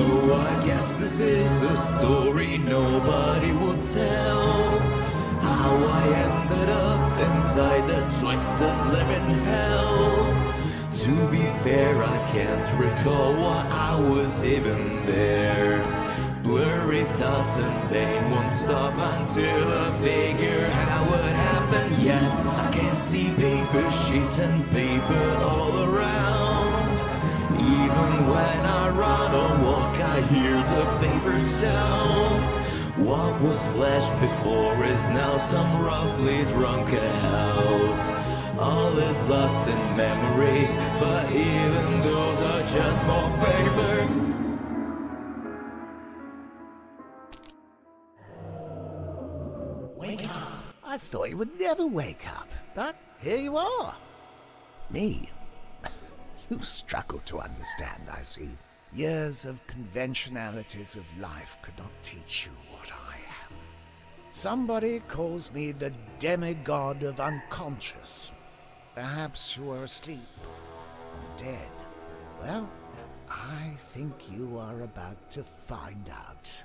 So I guess this is a story nobody will tell. How I ended up inside that twisted living hell. To be fair, I can't recall why I was even there. Blurry thoughts and pain won't stop until I figure how it happened. Yes, I can see paper sheets and paper all around. Even when I run or walk, I hear the paper sound. What was flesh before is now some roughly drunken house. All is lost in memories, but even those are just more paper. Wake up! I thought you would never wake up, but here you are. Me? You struggle to understand, I see. Years of conventionalities of life could not teach you what I am. Somebody calls me the demigod of unconscious. Perhaps you are asleep or dead. Well, I think you are about to find out.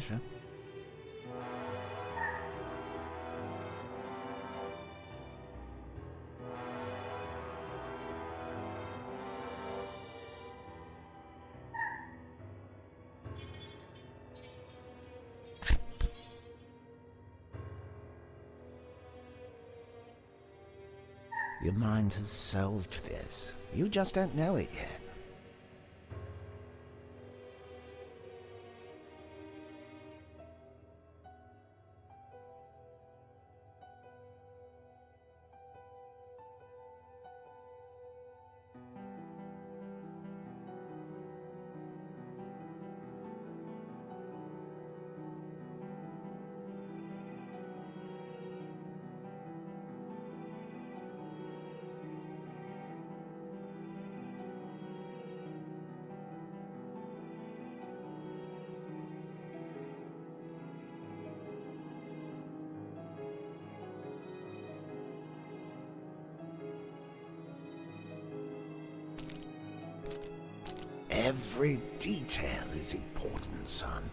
No pressure. Your mind has solved this. You just don't know it yet. Every detail is important, son.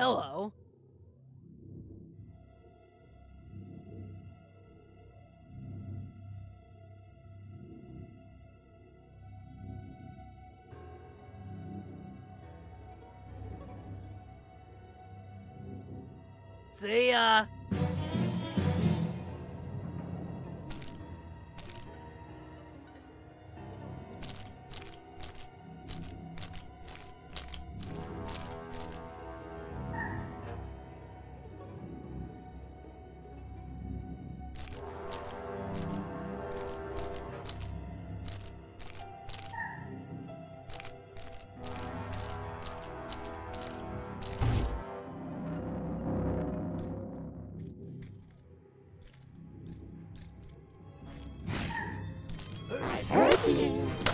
Hello. See ya. What's up?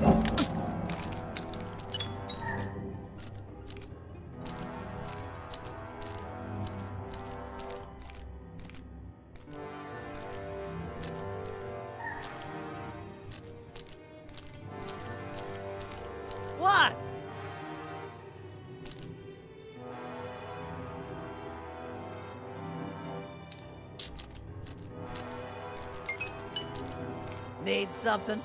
What? Need something?